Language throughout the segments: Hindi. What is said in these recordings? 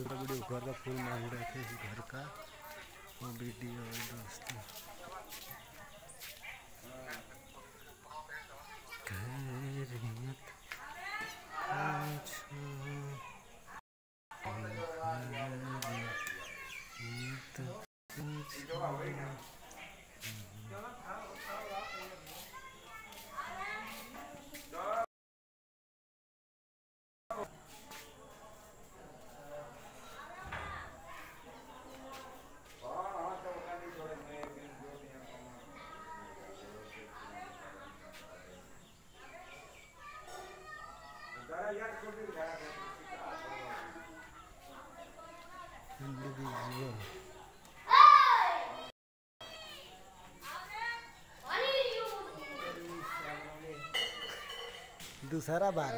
करी। नमस्कार वीडियो घर का फूल मांग रहे थे घर का। वो वीडियो है। दोस्तों दूसरा बार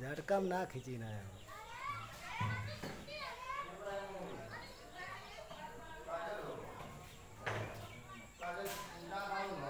झटका में ना खींची ना ഉണ്ടാകാവുന്ന